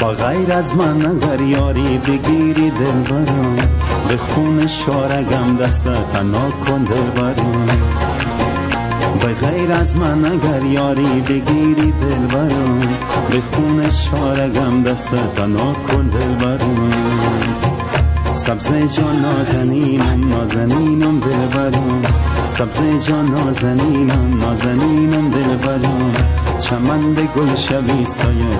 با غیر از من اگر یاری بگیری دل برم به خون شارگم دست تنها کن دل برم به غیر از من اگر یاری بگیری دل برم به خون شارگم دست تنها کن دل برم سبز جان نازنینم نازنینم دل برم سبز جان نازنینم نازنینم دل برم چمن گل شبی سایه